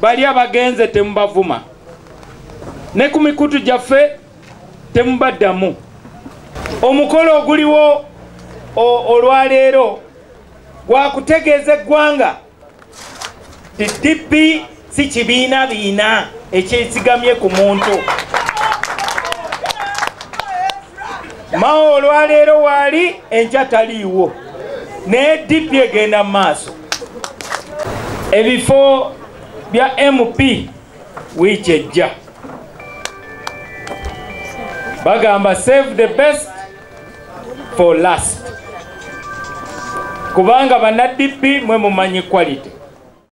bali abagenze temubavuma ne ku mikutu gyaffe temubaddamu omukolo oguliwo olwaleero gwakutegeeza eggwanga. Ti dp si kibiina biina ekyesigamye ku muntu. Mawo olwaleero waali enkya taliiwo. Naye dp egenda mu maaso. Ebifo bya mp wiiki ejja. Bagamba save the best for last. Kubanga bannadp mwe mumanyi quality